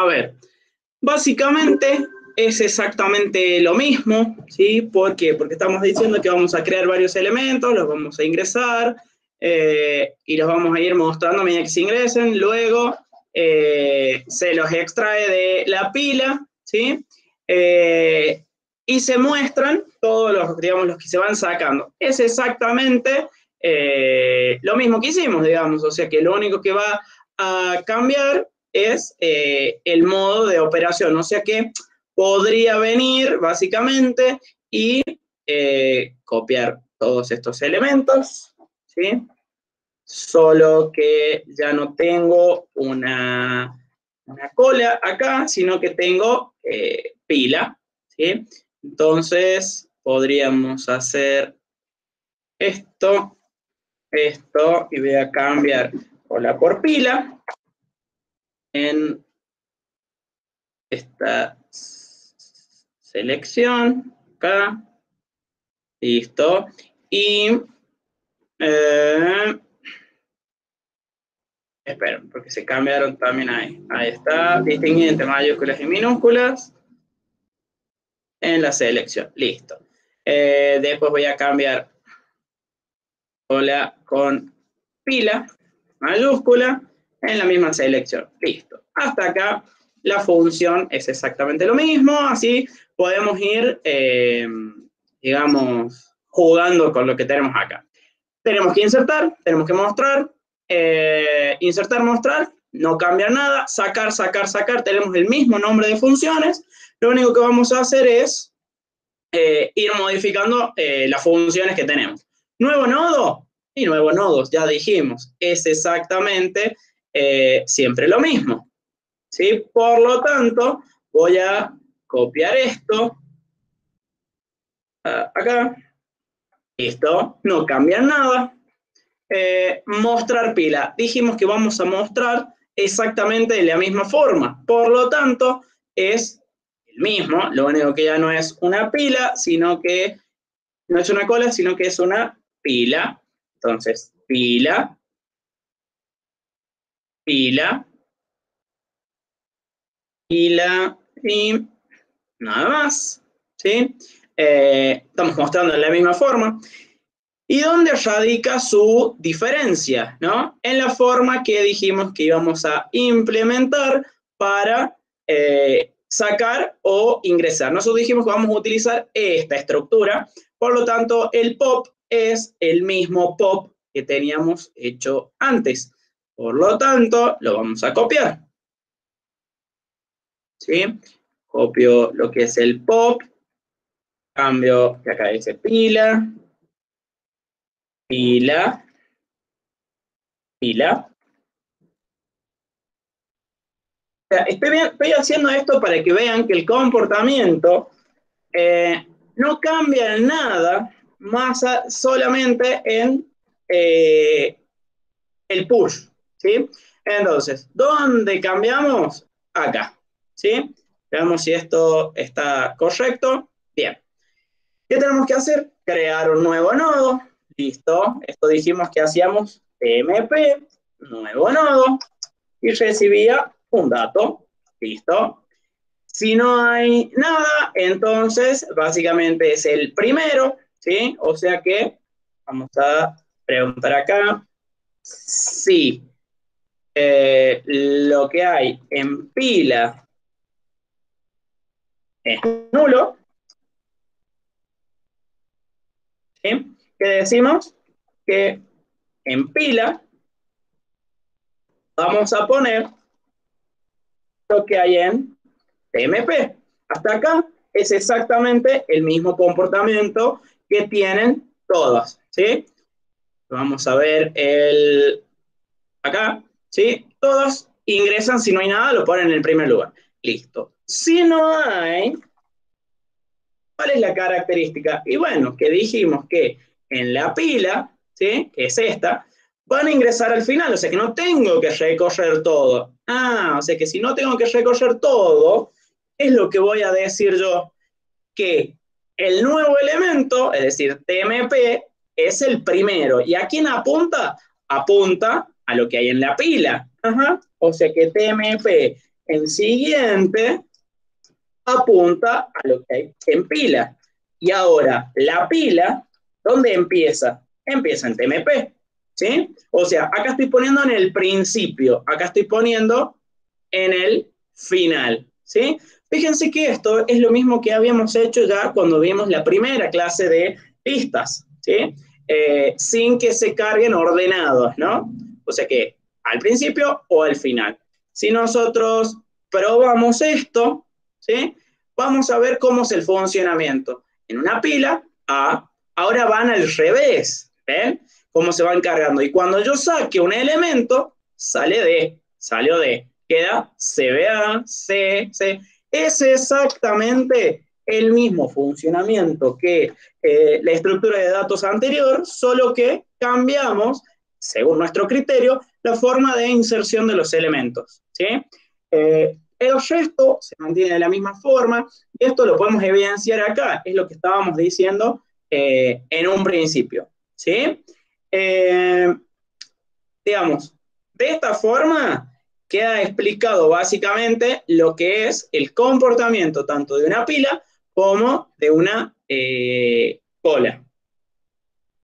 A ver, básicamente es exactamente lo mismo, ¿sí? ¿Por qué? Porque estamos diciendo que vamos a crear varios elementos, los vamos a ingresar eh, y los vamos a ir mostrando a medida que se ingresen. Luego eh, se los extrae de la pila, ¿sí? Eh, y se muestran todos los, digamos, los que se van sacando. Es exactamente lo mismo que hicimos, digamos, o sea que lo único que va a cambiar es el modo de operación, o sea que podría venir básicamente y eh, copiar todos estos elementos, ¿sí? Solo que ya no tengo una, una cola acá, sino que tengo eh, pila, ¿sí? Entonces, podríamos hacer esto, esto, y voy a cambiar cola por pila en esta selección, acá, listo, y, eh, esperen, porque se cambiaron también ahí, ahí está, distinguir entre mayúsculas y minúsculas, en la selección, listo. Eh, después voy a cambiar hola con pila, mayúscula, en la misma selección, listo. Hasta acá la función es exactamente lo mismo, así podemos ir, eh, digamos, jugando con lo que tenemos acá. Tenemos que insertar, tenemos que mostrar, eh, insertar, mostrar, no cambia nada, sacar, sacar, sacar, tenemos el mismo nombre de funciones, lo único que vamos a hacer es eh, ir modificando las funciones que tenemos. Nuevo nodo y nuevo nodos, ya dijimos, es exactamente siempre lo mismo. ¿sí? Por lo tanto, voy a copiar esto ah, acá. Listo, no cambia nada. Eh, mostrar pila. Dijimos que vamos a mostrar exactamente de la misma forma. Por lo tanto, es el mismo. Lo único que ya no es una pila, sino que no es una cola, sino que es una pila. Entonces, pila, pila, pila y nada más, ¿sí? Eh, estamos mostrando en la misma forma. ¿Y dónde radica su diferencia? ¿no? En la forma que dijimos que íbamos a implementar para eh, sacar o ingresar. Nosotros dijimos que vamos a utilizar esta estructura, por lo tanto, el pop es el mismo pop que teníamos hecho antes. Por lo tanto, lo vamos a copiar. ¿Sí? copio lo que es el pop, cambio que acá dice pila, pila, pila. estoy, haciendo esto para que vean que el comportamiento eh, no cambia en nada más solamente en eh, el push, ¿sí? Entonces, ¿dónde cambiamos? Acá, ¿sí? Veamos si esto está correcto. Bien. ¿Qué tenemos que hacer? Crear un nuevo nodo. Listo. Esto dijimos que hacíamos TMP, nuevo nodo, y recibía un dato. Listo. Si no hay nada, entonces básicamente es el primero, ¿sí? O sea que vamos a preguntar acá si eh, lo que hay en pila es nulo. ¿Sí? Que decimos que en pila vamos a poner lo que hay en TMP. Hasta acá es exactamente el mismo comportamiento que tienen todos, ¿sí? Vamos a ver el acá, ¿sí? Todos ingresan, si no hay nada, lo ponen en el primer lugar. Listo. Si no hay, ¿cuál es la característica? Y bueno, que dijimos que en la pila, ¿sí? que es esta, van a ingresar al final, o sea que no tengo que recorrer todo. Ah, o sea que si no tengo que recorrer todo, es lo que voy a decir yo, que el nuevo elemento, es decir, TMP, es el primero. ¿Y a quién apunta? Apunta a lo que hay en la pila. O sea que TMP en siguiente apunta a lo que hay en pila. Y ahora, la pila, ¿dónde empieza? Empieza en TMP, ¿sí? O sea, acá estoy poniendo en el principio, acá estoy poniendo en el final, ¿sí? Fíjense que esto es lo mismo que habíamos hecho ya cuando vimos la primera clase de listas, ¿sí? Eh, sin que se carguen ordenados, ¿no? O sea que al principio o al final. Si nosotros probamos esto, ¿sí? Vamos a ver cómo es el funcionamiento. En una pila A, ahora van al revés, ¿ven? Cómo se van cargando. Y cuando yo saque un elemento, sale D, salió D. Queda CBA, C, C. Es exactamente el mismo funcionamiento que eh, la estructura de datos anterior, solo que cambiamos, según nuestro criterio, la forma de inserción de los elementos. ¿sí? Eh, el resto se mantiene de la misma forma y esto lo podemos evidenciar acá, es lo que estábamos diciendo eh, en un principio. ¿sí? digamos, de esta forma queda explicado básicamente lo que es el comportamiento tanto de una pila como de una eh, cola.